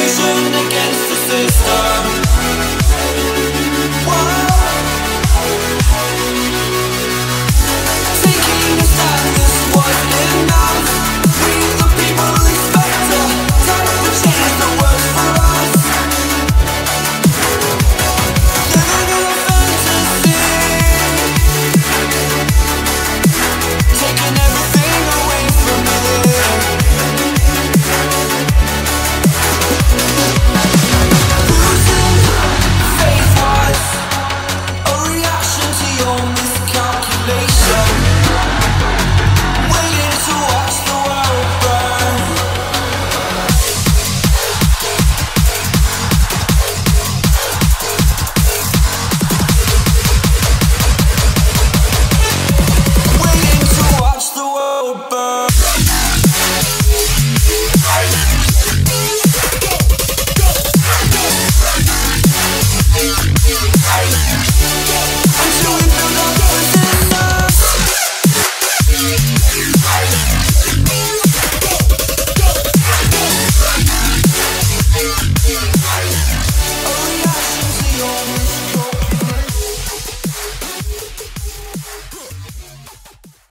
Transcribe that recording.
vision against the system. Yeah.